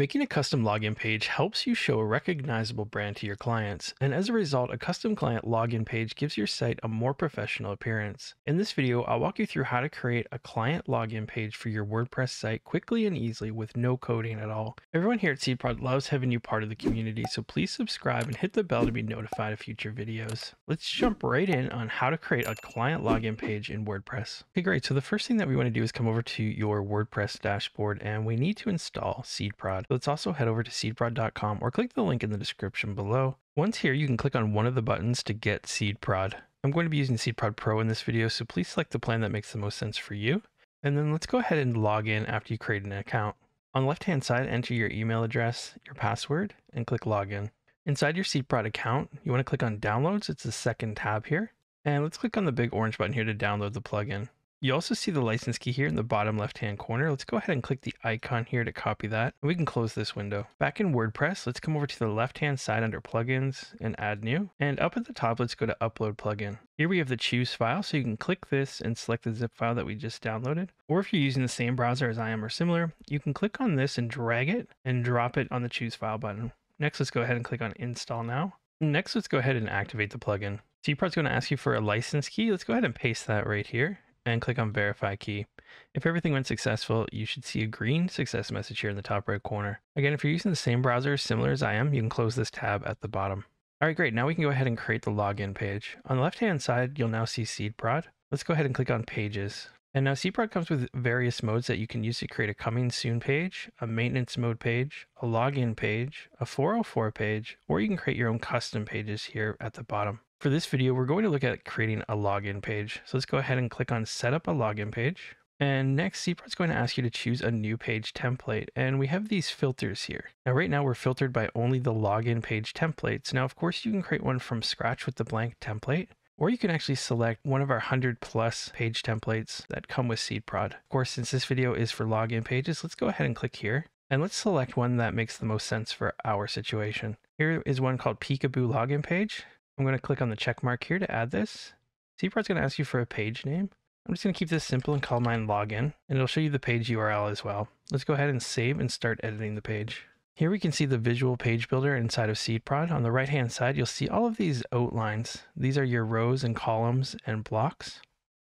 Making a custom login page helps you show a recognizable brand to your clients, and as a result, a custom client login page gives your site a more professional appearance. In this video, I'll walk you through how to create a client login page for your WordPress site quickly and easily with no coding at all. Everyone here at SeedProd loves having you part of the community, so please subscribe and hit the bell to be notified of future videos. Let's jump right in on how to create a client login page in WordPress. Okay, great. So the first thing that we want to do is come over to your WordPress dashboard and we need to install SeedProd. Let's also head over to seedprod.com or click the link in the description below. Once here, you can click on one of the buttons to get SeedProd. I'm going to be using SeedProd Pro in this video, so please select the plan that makes the most sense for you. And then let's go ahead and log in after you create an account. On the left-hand side, enter your email address, your password, and click Login. Inside your SeedProd account, you want to click on Downloads. It's the second tab here. And let's click on the big orange button here to download the plugin. You also see the license key here in the bottom left hand corner. Let's go ahead and click the icon here to copy that. We can close this window. Back in WordPress, let's come over to the left hand side under plugins and add new. And up at the top, let's go to upload plugin. Here we have the choose file, so you can click this and select the zip file that we just downloaded. Or if you're using the same browser as I am or similar, you can click on this and drag it and drop it on the choose file button. Next, let's go ahead and click on install now. Next, let's go ahead and activate the plugin. SeedProd's going to ask you for a license key. Let's go ahead and paste that right here and click on verify key. If everything went successful, you should see a green success message here in the top right corner. Again, if you're using the same browser similar as I am, you can close this tab at the bottom. All right, great. Now we can go ahead and create the login page. On the left-hand side, you'll now see SeedProd. Let's go ahead and click on Pages. And now SeedProd comes with various modes that you can use to create a coming soon page, a maintenance mode page, a login page, a 404 page, or you can create your own custom pages here at the bottom. For this video, we're going to look at creating a login page. So let's go ahead and click on set up a login page. And next, SeedProd's going to ask you to choose a new page template. And we have these filters here. Now, right now, we're filtered by only the login page templates. Now, of course, you can create one from scratch with the blank template, or you can actually select one of our 100 plus page templates that come with SeedProd. Of course, since this video is for login pages, let's go ahead and click here. And let's select one that makes the most sense for our situation. Here is one called Peekaboo Login Page. I'm going to click on the check mark here to add this. SeedProd's going to ask you for a page name. I'm just going to keep this simple and call mine login, and it'll show you the page URL as well. Let's go ahead and save and start editing the page. Here we can see the visual page builder inside of SeedProd. On the right hand side, you'll see all of these outlines. These are your rows and columns and blocks.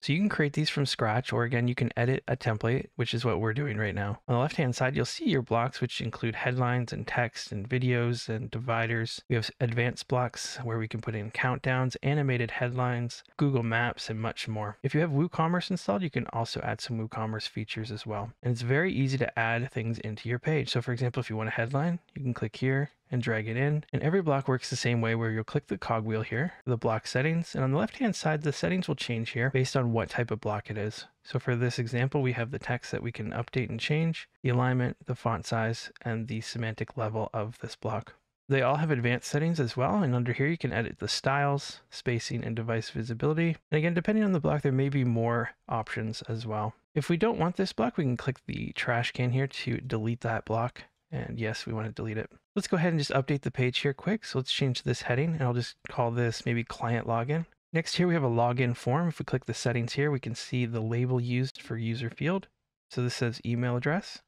So you can create these from scratch, or again, you can edit a template, which is what we're doing right now. On the left-hand side, you'll see your blocks, which include headlines and text and videos and dividers. We have advanced blocks where we can put in countdowns, animated headlines, Google Maps, and much more. If you have WooCommerce installed, you can also add some WooCommerce features as well. And it's very easy to add things into your page. So for example, if you want a headline, you can click here and drag it in. And every block works the same way where you'll click the cogwheel here, the block settings, and on the left hand side, the settings will change here based on what type of block it is. So for this example, we have the text that we can update and change, the alignment, the font size, and the semantic level of this block. They all have advanced settings as well, and under here you can edit the styles, spacing, and device visibility. And again, depending on the block, there may be more options as well. If we don't want this block, we can click the trash can here to delete that block. And yes, we want to delete it. Let's go ahead and just update the page here quick. So let's change this heading and I'll just call this maybe client login. Next here we have a login form. If we click the settings here, we can see the label used for user field. So this says email address.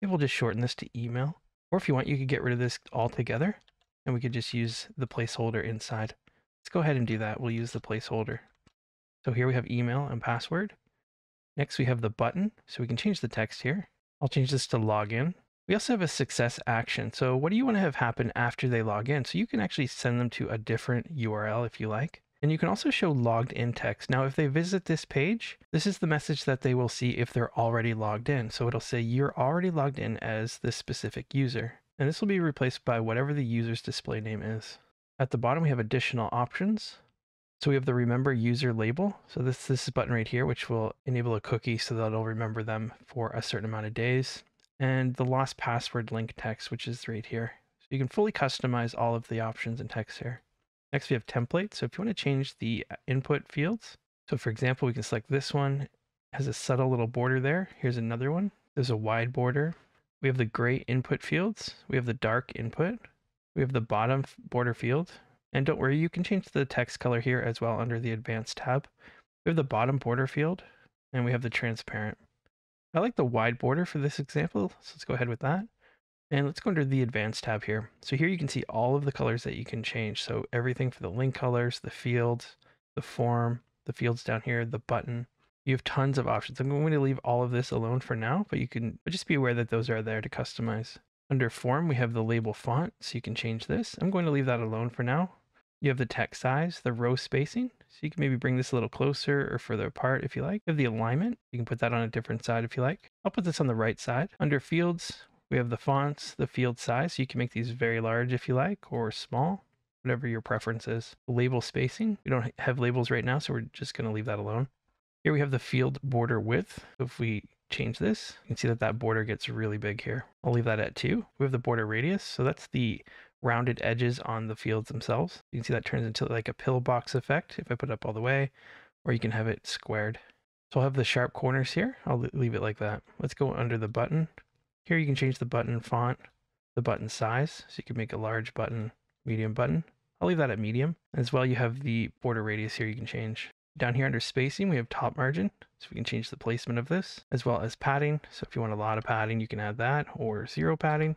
Maybe we'll just shorten this to email. Or if you want, you could get rid of this altogether and we could just use the placeholder inside. Let's go ahead and do that. We'll use the placeholder. So here we have email and password. Next we have the button. So we can change the text here. I'll change this to login. We also have a success action. So what do you want to have happen after they log in? So you can actually send them to a different URL if you like. And you can also show logged in text. Now, if they visit this page, this is the message that they will see if they're already logged in. So it'll say you're already logged in as this specific user. And this will be replaced by whatever the user's display name is. At the bottom, we have additional options. So we have the remember user label. So this, this button right here, which will enable a cookie so that it'll remember them for a certain amount of days and the lost password link text, which is right here. So you can fully customize all of the options and text here. Next, we have templates. So if you want to change the uh, input fields, so for example, we can select this one, it has a subtle little border there. Here's another one. There's a wide border. We have the gray input fields. We have the dark input. We have the bottom border field. And don't worry, you can change the text color here as well under the advanced tab. We have the bottom border field and we have the transparent. I like the wide border for this example, so let's go ahead with that. And let's go under the advanced tab here. So here you can see all of the colors that you can change. So everything for the link colors, the fields, the form, the fields down here, the button. You have tons of options. I'm going to leave all of this alone for now, but you can just be aware that those are there to customize. Under form, we have the label font, so you can change this. I'm going to leave that alone for now. You have the text size, the row spacing, so you can maybe bring this a little closer or further apart if you like. You have the alignment, you can put that on a different side if you like. I'll put this on the right side. Under fields, we have the fonts, the field size, so you can make these very large if you like, or small, whatever your preference is. Label spacing, we don't have labels right now, so we're just going to leave that alone. Here we have the field border width. If we change this, you can see that that border gets really big here. I'll leave that at two. We have the border radius. So that's the rounded edges on the fields themselves. You can see that turns into like a pillbox effect if I put it up all the way, or you can have it squared. So I'll have the sharp corners here. I'll leave it like that. Let's go under the button. Here you can change the button font, the button size. So you can make a large button, medium button. I'll leave that at medium. As well, you have the border radius here you can change. Down here under spacing, we have top margin. So we can change the placement of this as well as padding. So if you want a lot of padding, you can add that or zero padding.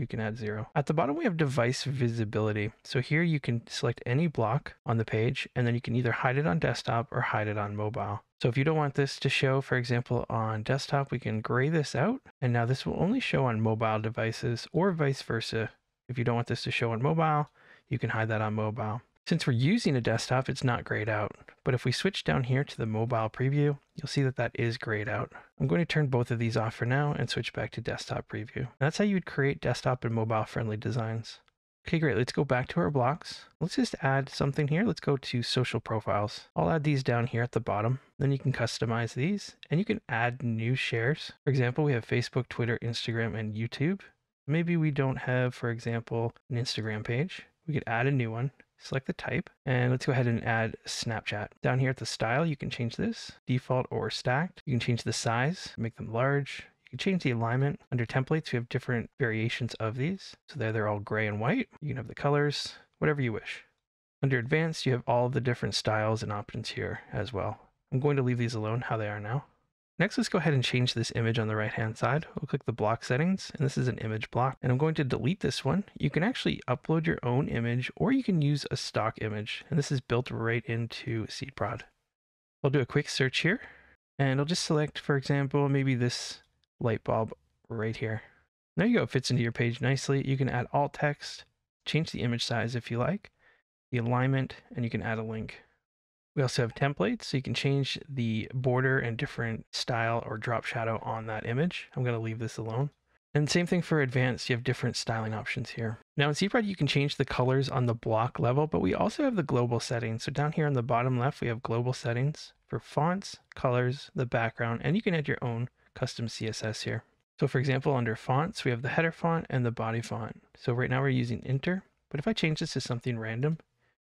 You can add zero. At the bottom, we have device visibility. So here you can select any block on the page and then you can either hide it on desktop or hide it on mobile. So if you don't want this to show, for example, on desktop, we can gray this out. And now this will only show on mobile devices or vice versa. If you don't want this to show on mobile, you can hide that on mobile. Since we're using a desktop, it's not grayed out. But if we switch down here to the mobile preview, you'll see that that is grayed out. I'm going to turn both of these off for now and switch back to desktop preview. That's how you would create desktop and mobile friendly designs. Okay, great. Let's go back to our blocks. Let's just add something here. Let's go to social profiles. I'll add these down here at the bottom. Then you can customize these and you can add new shares. For example, we have Facebook, Twitter, Instagram, and YouTube. Maybe we don't have, for example, an Instagram page. We could add a new one select the type, and let's go ahead and add Snapchat. Down here at the style, you can change this, default or stacked. You can change the size, make them large. You can change the alignment. Under templates, we have different variations of these. So there they're all gray and white. You can have the colors, whatever you wish. Under advanced, you have all the different styles and options here as well. I'm going to leave these alone how they are now. Next, let's go ahead and change this image on the right hand side. We'll click the block settings, and this is an image block. And I'm going to delete this one. You can actually upload your own image, or you can use a stock image. And this is built right into SeedProd. I'll do a quick search here, and I'll just select, for example, maybe this light bulb right here. There you go, it fits into your page nicely. You can add alt text, change the image size if you like, the alignment, and you can add a link. We also have templates, so you can change the border and different style or drop shadow on that image. I'm going to leave this alone. And same thing for advanced, you have different styling options here. Now in SeedProd, you can change the colors on the block level, but we also have the global settings. So down here on the bottom left, we have global settings for fonts, colors, the background, and you can add your own custom CSS here. So for example, under fonts, we have the header font and the body font. So right now we're using Inter, but if I change this to something random,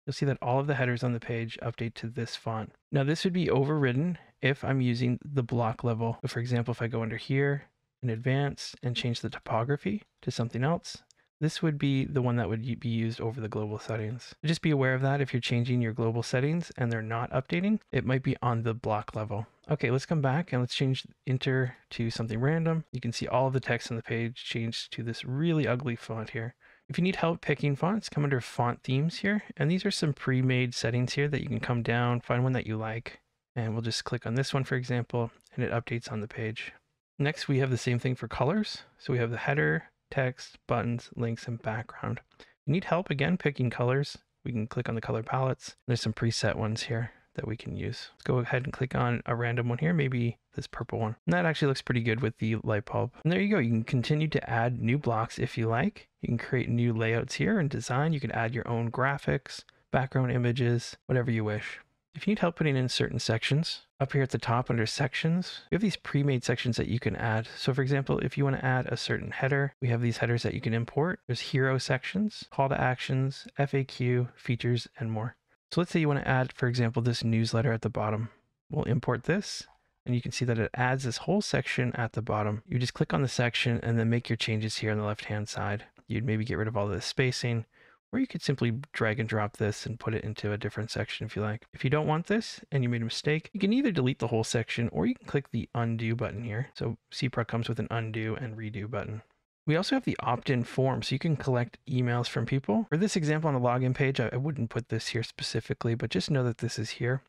you'll see that all of the headers on the page update to this font. Now this would be overridden if I'm using the block level. For example, if I go under here in advance and change the typography to something else, this would be the one that would be used over the global settings. Just be aware of that if you're changing your global settings and they're not updating, it might be on the block level. Okay, let's come back and let's change Inter to something random. You can see all of the text on the page changed to this really ugly font here. If you need help picking fonts, come under font themes here. And these are some pre-made settings here that you can come down, find one that you like. And we'll just click on this one, for example, and it updates on the page. Next, we have the same thing for colors. So we have the header, text, buttons, links, and background. If you need help, again, picking colors, we can click on the color palettes. There's some preset ones here that we can use. Let's go ahead and click on a random one here, maybe this purple one. And that actually looks pretty good with the light bulb. And there you go. You can continue to add new blocks if you like. You can create new layouts here and design. You can add your own graphics, background images, whatever you wish. If you need help putting in certain sections, up here at the top under sections, we have these pre-made sections that you can add. So for example, if you want to add a certain header, we have these headers that you can import. There's hero sections, call to actions, FAQ, features, and more. So let's say you want to add, for example, this newsletter at the bottom. We'll import this and you can see that it adds this whole section at the bottom. You just click on the section and then make your changes here on the left hand side. You'd maybe get rid of all the spacing or you could simply drag and drop this and put it into a different section if you like. If you don't want this and you made a mistake, you can either delete the whole section or you can click the undo button here. So SeedProd comes with an undo and redo button. We also have the opt-in form, so you can collect emails from people. For this example on a login page, I wouldn't put this here specifically, but just know that this is here.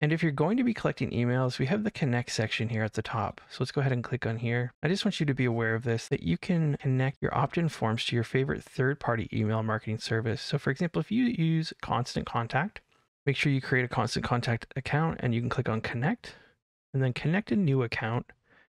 And if you're going to be collecting emails, we have the connect section here at the top. So let's go ahead and click on here. I just want you to be aware of this, that you can connect your opt-in forms to your favorite third-party email marketing service. So for example, if you use Constant Contact, make sure you create a Constant Contact account and you can click on connect and then connect a new account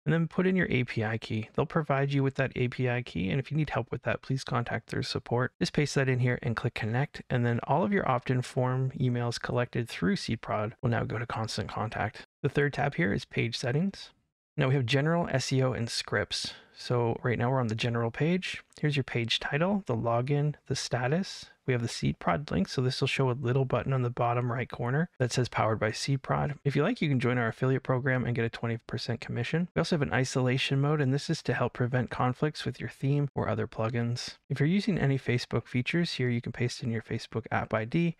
and then put in your API key. They'll provide you with that API key. And if you need help with that, please contact their support. Just paste that in here and click connect. And then all of your opt-in form emails collected through SeedProd will now go to Constant Contact. The third tab here is page settings. Now we have general SEO and scripts. So right now we're on the general page. Here's your page title, the login, the status. We have the seed SeedProd link, so this will show a little button on the bottom right corner that says powered by seed SeedProd. If you like, you can join our affiliate program and get a 20% commission. We also have an isolation mode, and this is to help prevent conflicts with your theme or other plugins. If you're using any Facebook features, here you can paste in your Facebook app ID.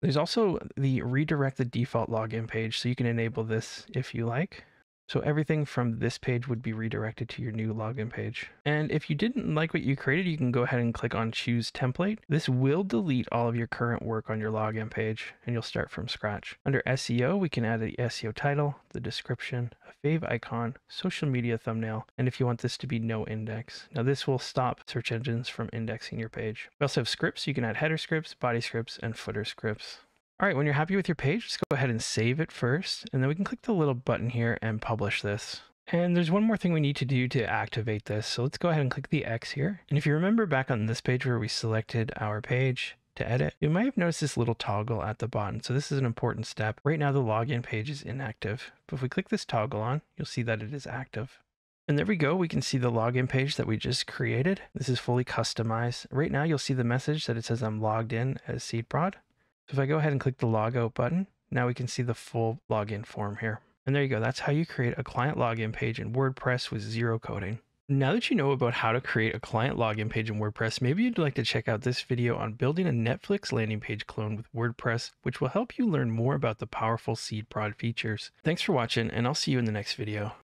There's also the redirect the default login page, so you can enable this if you like. So everything from this page would be redirected to your new login page. And if you didn't like what you created, you can go ahead and click on choose template. This will delete all of your current work on your login page and you'll start from scratch. Under SEO, we can add the SEO title, the description, a favicon, social media thumbnail, and if you want this to be no index. Now this will stop search engines from indexing your page. We also have scripts. You can add header scripts, body scripts, and footer scripts. All right, when you're happy with your page, just go ahead and save it first, and then we can click the little button here and publish this. And there's one more thing we need to do to activate this. So let's go ahead and click the X here. And if you remember back on this page where we selected our page to edit, you might have noticed this little toggle at the bottom. So this is an important step. Right now the login page is inactive. But if we click this toggle on, you'll see that it is active. And there we go. We can see the login page that we just created. This is fully customized. Right now you'll see the message that it says I'm logged in as SeedProd. So if I go ahead and click the logout button, now we can see the full login form here. And there you go. That's how you create a client login page in WordPress with zero coding. Now that you know about how to create a client login page in WordPress, maybe you'd like to check out this video on building a Netflix landing page clone with WordPress, which will help you learn more about the powerful SeedProd features. Thanks for watching, and I'll see you in the next video.